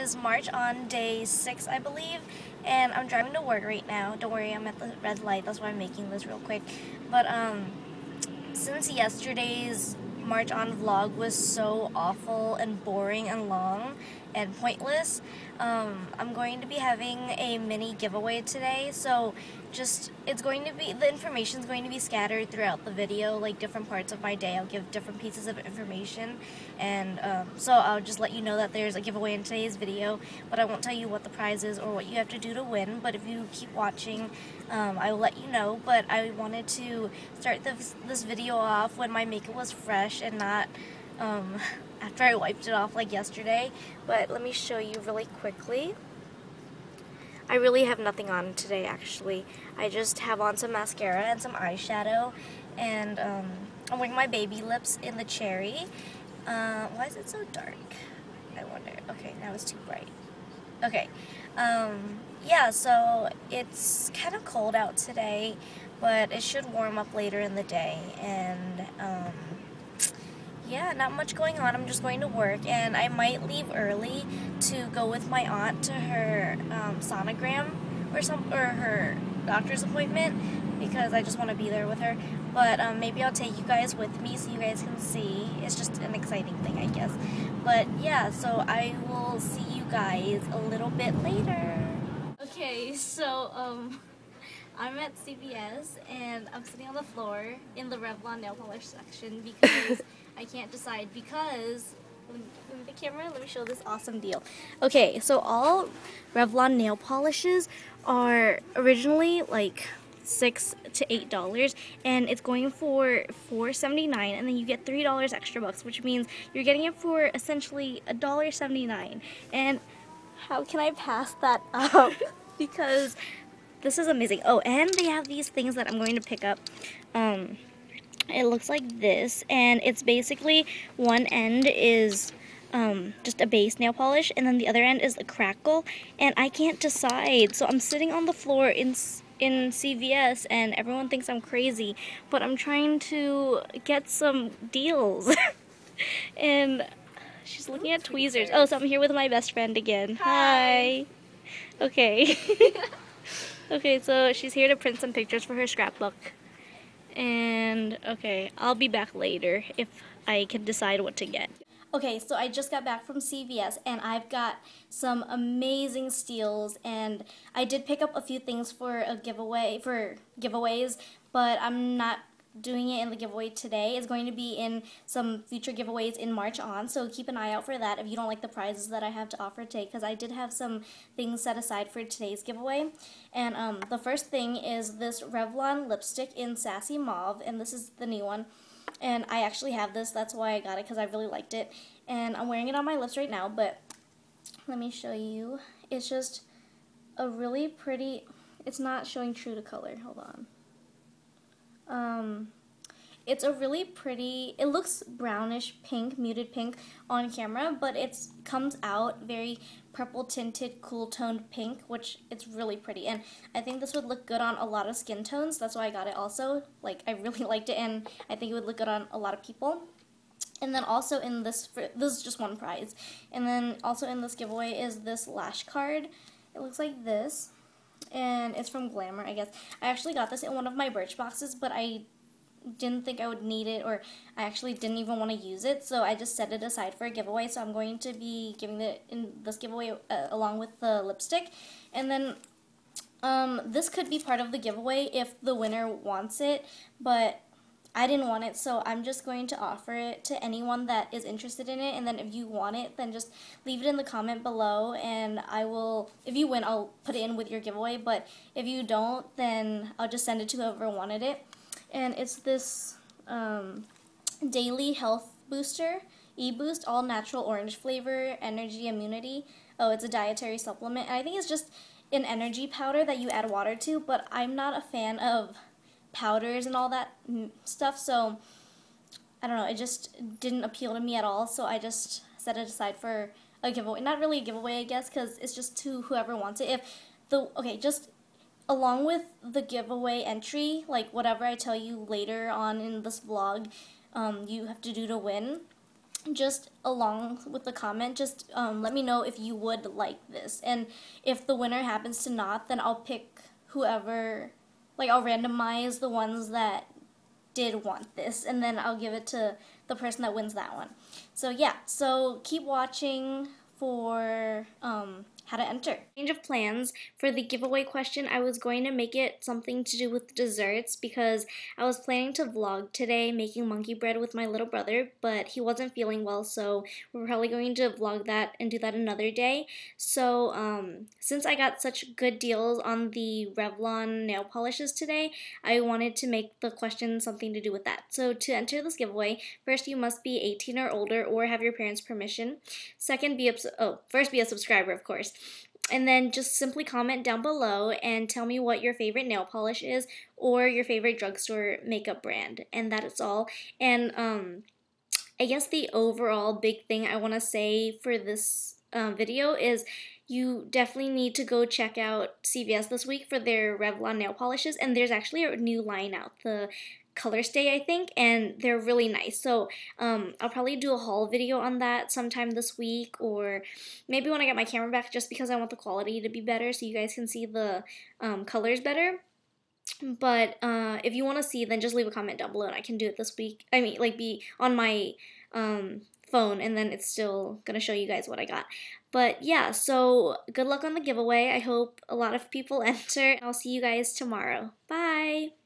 is March on day six, I believe, and I'm driving to work right now. Don't worry, I'm at the red light. That's why I'm making this real quick. But um, since yesterday's March on vlog was so awful and boring and long and pointless, um, I'm going to be having a mini giveaway today. So just it's going to be the information is going to be scattered throughout the video like different parts of my day. I'll give different pieces of information. And um, so i'll just let you know that there's a giveaway in today's video but i won't tell you what the prize is or what you have to do to win. But if you keep watching um, i will let you know. But i wanted to start this, this video off when my makeup was fresh and not um, after i wiped it off like yesterday. But let me show you really quickly I really have nothing on today actually. I just have on some mascara and some eyeshadow and um, I'm wearing my baby lips in the cherry. Uh, why is it so dark? I wonder. Okay, now it's too bright. Okay. Um, yeah, so it's kind of cold out today, but it should warm up later in the day and um, yeah, not much going on. I'm just going to work, and I might leave early to go with my aunt to her um, sonogram or some or her doctor's appointment because I just want to be there with her. But um, maybe I'll take you guys with me so you guys can see. It's just an exciting thing, I guess. But yeah, so I will see you guys a little bit later. Okay, so um. I'm at CVS and I'm sitting on the floor in the Revlon nail polish section because I can't decide because the camera, let me show this awesome deal. Okay, so all Revlon nail polishes are originally like six to eight dollars and it's going for four seventy nine and then you get three dollars ExtraBucks which means you're getting it for essentially a dollar seventy nine and how can I pass that up because this is amazing oh and they have these things that I'm going to pick up um it looks like this, and it's basically one end is um, just a base nail polish, and then the other end is a crackle, and I can't decide. So I'm sitting on the floor in in CVS, and everyone thinks I'm crazy, but I'm trying to get some deals. and she's looking at tweezers. Oh, so I'm here with my best friend again. Hi. Hi. Okay. okay, so she's here to print some pictures for her scrapbook. And okay, I'll be back later if I can decide what to get. Okay, so I just got back from CVS and I've got some amazing steals and I did pick up a few things for a giveaway for giveaways, but I'm not doing it in the giveaway today. It's going to be in some future giveaways in March on, so keep an eye out for that if you don't like the prizes that I have to offer today, because I did have some things set aside for today's giveaway. And um, the first thing is this Revlon lipstick in Sassy Mauve, and this is the new one. And I actually have this, that's why I got it, because I really liked it. And I'm wearing it on my lips right now, but let me show you. It's just a really pretty, it's not showing true to color, hold on. Um, it's a really pretty, it looks brownish pink, muted pink on camera, but it comes out very purple tinted, cool toned pink, which it's really pretty. And I think this would look good on a lot of skin tones. That's why I got it also. Like, I really liked it, and I think it would look good on a lot of people. And then also in this, this is just one prize. And then also in this giveaway is this lash card. It looks like this and it's from Glamour, I guess. I actually got this in one of my Birchboxes, but I didn't think I would need it, or I actually didn't even want to use it, so I just set it aside for a giveaway. So I'm going to be giving it in this giveaway uh, along with the lipstick, and then um, this could be part of the giveaway if the winner wants it, but I didn't want it, so I'm just going to offer it to anyone that is interested in it. And then if you want it, then just leave it in the comment below, and I will. If you win, I'll put it in with your giveaway. But if you don't, then I'll just send it to whoever wanted it. And it's this um, daily health booster, e-boost, all natural orange flavor, energy immunity. Oh, it's a dietary supplement, and I think it's just an energy powder that you add water to. But I'm not a fan of powders and all that stuff. So I don't know, it just didn't appeal to me at all. So I just set it aside for a giveaway. Not really a giveaway, I guess, because it's just to whoever wants it. If the okay, just along with the giveaway entry, like whatever I tell you later on in this vlog, um, you have to do to win. just along with the comment, just um, let me know if you would like this. And if the winner happens to not, then I'll pick whoever, like, I'll randomize the ones that did want this, and then I'll give it to the person that wins that one. So, yeah, so keep watching for um, how to enter. Change of plans for the giveaway question. I was going to make it something to do with desserts because I was planning to vlog today making monkey bread with my little brother, but he wasn't feeling well, so we're probably going to vlog that and do that another day. So um, since I got such good deals on the Revlon nail polishes today, I wanted to make the question something to do with that. So to enter this giveaway, first you must be 18 or older or have your parents' permission. Second, be a, oh, first be a subscriber, of course. And then just simply comment down below and tell me what your favorite nail polish is or your favorite drugstore makeup brand. And that is all. And um, I guess the overall big thing I want to say for this uh, video is you definitely need to go check out CVS this week for their Revlon nail polishes. And there's actually a new line out. The Colorstay, I think, and they're really nice. So um, I'll probably do a haul video on that sometime this week, or maybe when I get my camera back, just because I want the quality to be better, so you guys can see the um, colors better. But uh, if you want to see, then just leave a comment down below, and I can do it this week. I mean, like be on my um, phone, and then it's still gonna show you guys what I got. But yeah, so good luck on the giveaway. I hope a lot of people enter. I'll see you guys tomorrow. Bye.